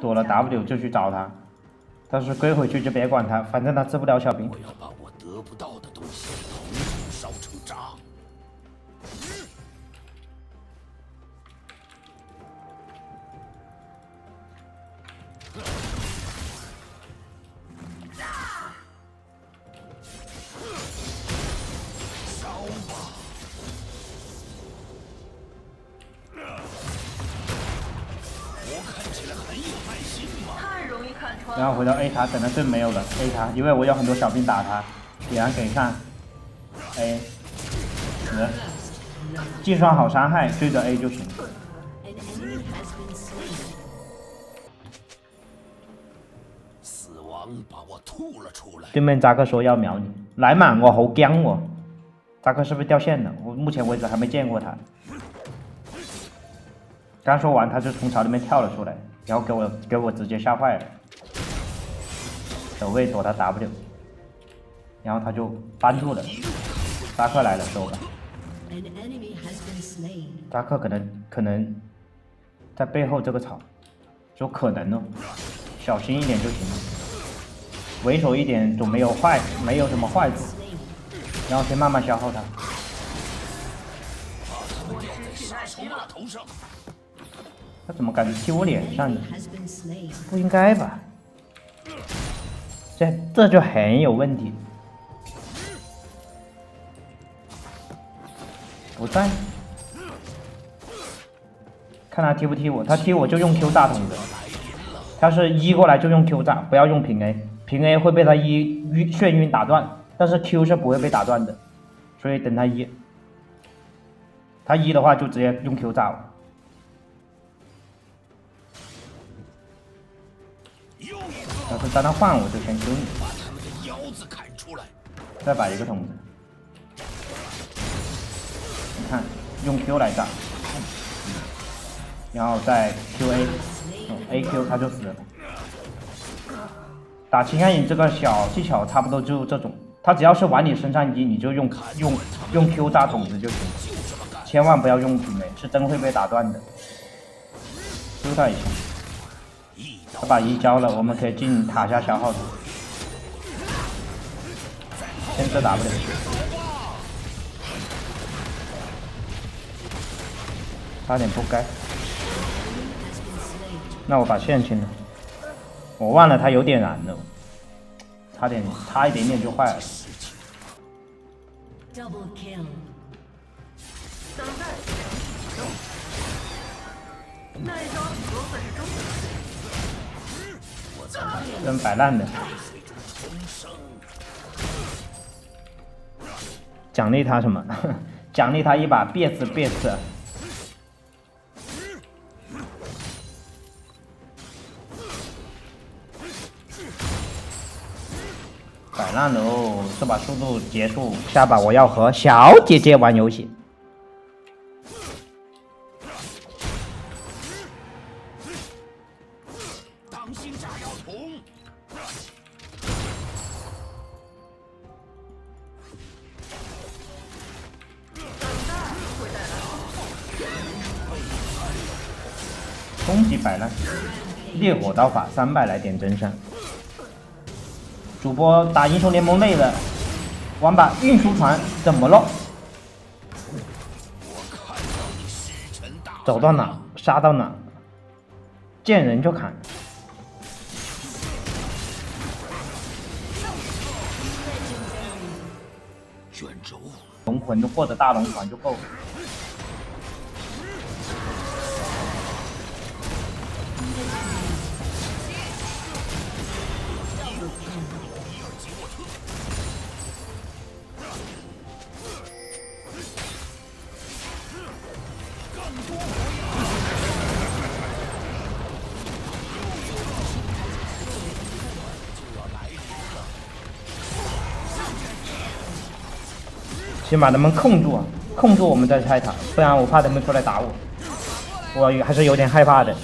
躲了 W 就去找他，但是归回去就别管他，反正他治不了小兵。我要把我得不到的东西然后回到 A 塔，等他盾没有了，A 塔，因为我有很多小兵打他，点燃给上 A，死，计算好伤害，对着 A 就行。死亡把我吐了出来。对面扎克说要秒你，来嘛，我好僵我。扎克是不是掉线了？我目前为止还没见过他。刚说完他就从草里面跳了出来，然后给我给我直接吓坏了。守卫躲他 W，然后他就搬住了。扎克来了，走吧。An enemy has been slain. 扎克可能可能在背后这个草，有可能哦，小心一点就行了，猥琐一点总没有坏，没有什么坏处，然后先慢慢消耗他。他怎么感觉踢我脸上的？Enemy has been slain. 不应该吧？这这就很有问题。不在，看他踢不踢我，他踢我就用 Q 炸筒子，他是一过来就用 Q 炸，不要用平 A，平 A 会被他一晕眩晕打断，但是 Q 是不会被打断的，所以等他一，他一的话就直接用 Q 炸我。要是在他换我就先 Q 你，把他们的腰子砍出来。再摆一个桶子。你看，用 Q 来炸，然后再 Q A A Q 他就死了。打秦汉影这个小技巧差不多就这种，他只要是往你身上移，你就用用用 Q 炸筒子就行，千万不要用平 A，是真会被打断的。Q 他一下，他把一交了，我们可以进塔下消耗他。先这 W。差点不该。那我把线清了，我忘了他有点燃了，差点差一点点就坏了。Double kill. 摆烂的。奖励他什么？奖励他一把别死别死。摆烂喽！这把速度结束，下把我要和小姐姐玩游戏。当心炸药桶！终极摆烂，烈火刀法三百来点真伤。主播打英雄联盟累了，玩把运输船怎么了？走到哪杀到哪，见人就砍。卷轴，龙魂获得大龙团就够了。先把他们控住啊，控住我们再拆塔，不然我怕他们出来打我，我还是有点害怕的。